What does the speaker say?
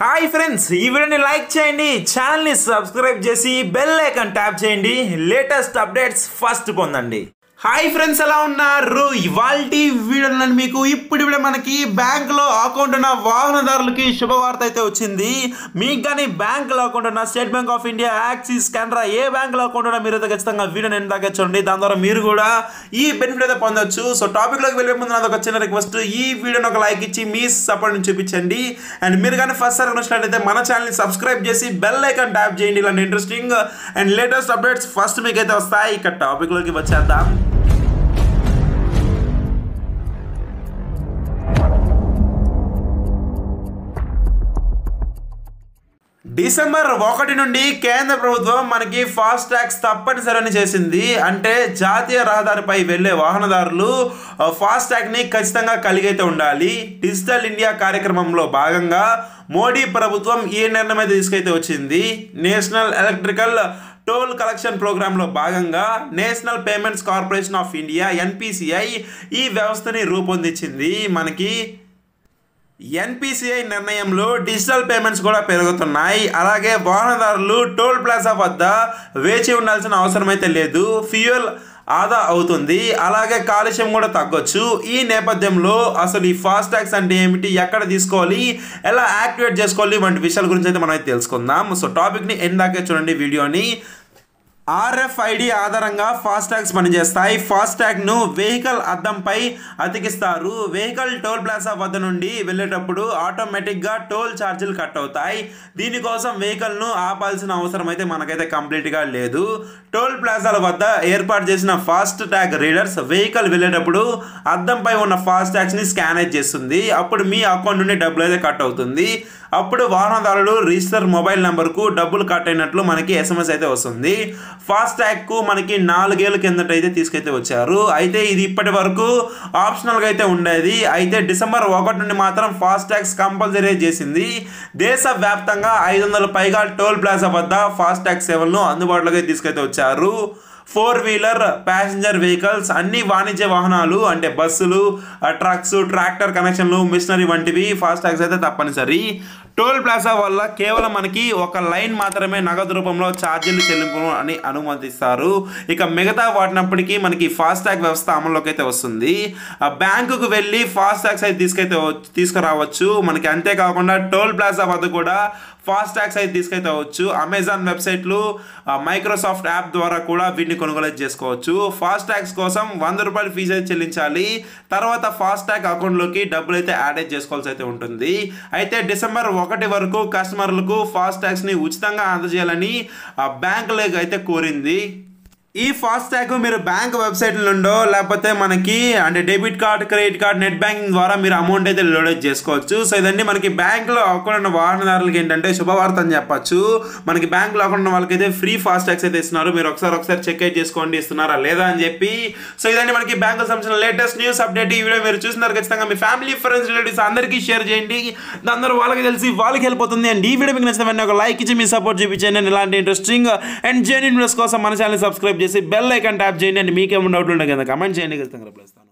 Hi friends ఈ వీడియోని like చేయండి ఛానల్ని సబ్స్క్రైబ్ చేసి బెల్ ఐకాన్ ట్యాప్ చేయండి. లేటెస్ట్ అప్డేట్స్ ఫస్ట్ పొందండి. హాయ్ ఫ్రెండ్స్ ఎలా ఉన్నారు? ఇవాళ వీడియోలో మీకు ఇప్పుడు ఇప్పుడే మనకి బ్యాంకులో అకౌంట్ ఉన్న వాహనదారులకి శుభవార్త అయితే వచ్చింది. మీకు కానీ బ్యాంకులో అకౌంట్ ఉన్న State Bank of India Axis Canara ఏ బ్యాంకులో అకౌంట్ ఉన్నా మీరు అయితే ఖచ్చితంగా వీడియో నేను దాకా చూడండి. దాని ద్వారా మీరు కూడా ఈ బెనిఫిట్ అయితే పొందొచ్చు. సో టాపిక్లోకి వెళ్ళే ముందు నాది ఒక చిన్న రిక్వెస్ట్ ఈ వీడియోని ఒక లైక్ ఇచ్చి మీ సపోర్ట్ని చూపించండి. అండ్ మీరు కానీ ఫస్ట్ సార్ వచ్చినట్లయితే మన ఛానల్ని సబ్స్క్రైబ్ చేసి బెల్ ఐకాన్ ట్యాప్ చేయండి. ఇలాంటి interesting and latest updates first మీకు అయితే వస్తాయి. ఇక టాపిక్లోకి వచ్చేద్దాం. డిసెంబర్ ఒకటి నుండి కేంద్ర ప్రభుత్వం మనకి ఫాస్ట్ ట్యాక్స్ తప్పనిసరిని చేసింది. అంటే జాతీయ రహదారిపై వెళ్ళే వాహనదారులు ఫాస్ట్ ట్యాగ్ని ఖచ్చితంగా కలిగైతే ఉండాలి. డిజిటల్ ఇండియా కార్యక్రమంలో భాగంగా మోడీ ప్రభుత్వం ఈ నిర్ణయం అయితే తీసుకైతే వచ్చింది. నేషనల్ ఎలక్ట్రికల్ టోల్ కలెక్షన్ ప్రోగ్రాంలో భాగంగా National Payments Corporation of India NPCI ఈ వ్యవస్థని రూపొందించింది. మనకి ఎన్పిసిఐ నిర్ణయంలో డిజిటల్ పేమెంట్స్ కూడా పెరుగుతున్నాయి. అలాగే వాహనదారులు టోల్ ప్లాజా వద్ద వేచి ఉండాల్సిన అవసరం అయితే లేదు. ఫ్యూయల్ ఆదా అవుతుంది. అలాగే కాలుష్యం కూడా తగ్గొచ్చు. ఈ నేపథ్యంలో అసలు ఈ ఫాస్ట్ ట్యాక్స్ అంటే ఏమిటి? ఎక్కడ తీసుకోవాలి? ఎలా యాక్టివేట్ చేసుకోవాలి? వంటి విషయాల గురించి అయితే మనం తెలుసుకుందాం. సో టాపిక్ని ఎందాకే చూడండి వీడియోని. ఆర్ఎఫ్ఐడి ఆధారంగా ఫాస్ట్ పనిచేస్తాయి. ఫాస్ట్ ట్యాగ్ను వెహికల్ అద్దంపై అతికిస్తారు. వెహికల్ టోల్ ప్లాజా వద్ద నుండి వెళ్ళేటప్పుడు ఆటోమేటిక్గా టోల్ ఛార్జీలు కట్ అవుతాయి. దీనికోసం వెహికల్ను ఆపాల్సిన అవసరం అయితే మనకైతే కంప్లీట్గా లేదు. టోల్ ప్లాజాల వద్ద ఏర్పాటు చేసిన ఫాస్ట్ ట్యాగ్ రీడర్స్ వెహికల్ వెళ్ళేటప్పుడు అద్దంపై ఉన్న ఫాస్ట్ ట్యాగ్స్ని స్కానేజ్ చేస్తుంది. అప్పుడు మీ అకౌంట్ నుండి డబ్బులు అయితే కట్ అవుతుంది. అప్పుడు వాహనదారులు రిజిస్టర్ మొబైల్ నెంబర్కు డబ్బులు కట్ అయినట్లు మనకి ఎస్ఎంఎస్ అయితే వస్తుంది. ఫాస్ట్ ట్యాగ్కు మనకి నాలుగేళ్ళ కిందట అయితే తీసుకైతే వచ్చారు. అయితే ఇది ఇప్పటి వరకు ఆప్షనల్గా అయితే ఉండేది. అయితే డిసెంబర్ ఒకటి నుండి మాత్రం ఫాస్ట్ ట్యాగ్స్ కంపల్సరీ చేసింది. దేశవ్యాప్తంగా ఐదు వందల పైగా టోల్ ప్లాజా వద్ద ఫాస్ట్ ట్యాగ్ సేవలను అందుబాటులోకి తీసుకైతే వచ్చారు. ఫోర్ వీలర్ ప్యాసింజర్ వెహికల్స్ అన్ని వాణిజ్య వాహనాలు అంటే బస్సులు ట్రక్స్ ట్రాక్టర్ కనెక్షన్లు మిషనరీ వంటివి ఫాస్ట్ ట్యాగ్స్ అయితే తప్పనిసరి. టోల్ ప్లాజా వల్ల కేవలం మనకి ఒక లైన్ మాత్రమే నగదు రూపంలో ఛార్జీలు చెల్లింపు అని అనుమతిస్తారు. ఇక మిగతా వాటినప్పటికీ మనకి ఫాస్టాగ్ వ్యవస్థ అమల్లోకి అయితే వస్తుంది. బ్యాంకుకు వెళ్ళి ఫాస్ట్ అయితే తీసుకైతే తీసుకురావచ్చు. మనకి అంతేకాకుండా టోల్ ప్లాజా వద్ద కూడా ఫాస్ట్ ట్యాగ్స్ అయితే తీసుకైతే అమెజాన్ వెబ్సైట్లు మైక్రోసాఫ్ట్ యాప్ ద్వారా కూడా వీటిని కొనుగోలు చేసుకోవచ్చు. ఫాస్ట్ ట్యాగ్స్ కోసం వంద రూపాయలు ఫీజు అయితే చెల్లించాలి. తర్వాత ఫాస్ట్ ట్యాగ్ అకౌంట్లోకి డబ్బులు అయితే యాడ్ చేసుకోవాల్సి అయితే ఉంటుంది. అయితే డిసెంబర్ ఒకటి వరకు కస్టమర్లకు ఫాస్ట్ ట్యాగ్స్ని ఉచితంగా అందజేయాలని బ్యాంకులకు అయితే కోరింది. ఈ ఫాస్ట్ ట్యాగ్ మీరు బ్యాంక్ వెబ్సైట్ నుండో లేకపోతే మనకి అంటే debit card credit card net banking ద్వారా మీరు అమౌంట్ అయితే లోడేజ్ చేసుకోవచ్చు. సో ఇదండి మనకి బ్యాంక్లో అకౌంట్ ఉన్న వాహనదారులకి ఏంటంటే శుభవార్త అని చెప్పచ్చు. మనకి బ్యాంక్లో అకౌంట్ ఉన్న వాళ్ళకైతే ఫ్రీ ఫాస్ట్ అయితే ఇస్తున్నారు. మీరు ఒకసారి ఒకసారి చెక్ అయితే చేసుకోండి ఇస్తున్నారా లేదా అని చెప్పి. సో ఇదండి మనకి బ్యాంకు సంబంధించిన లేటెస్ట్ న్యూస్ అప్డేట్ ఈ వీడియో మీరు చూసినారు ఖచ్చితంగా. మీ ఫ్యామిలీ ఫ్రెండ్స్ రిలేటివ్స్ అందరికీ షేర్ చేయండి. అందరూ వాళ్ళకి తెలిసి వాళ్ళకి వెళ్ళిపోతుంది అండ్ ఈ వీడియో మీకు నచ్చిన ఒక లైక్ ఇచ్చి మీ సపోర్ట్ చూపించండి. ఇలాంటి ఇంట్రెస్టింగ్ అండ్ జెన్యున్ న్యూస్ కోసం మన ఛానల్ సబ్స్క్రైబ్ చేసి బెల్ ఐకాన్ ట్యాప్ చేయండి. అండ్ మీకేమైనా డౌట్లు ఉంటే కదా కమెంట్ చేయండి. ఖచ్చితంగా రిప్లై ఇస్తాను.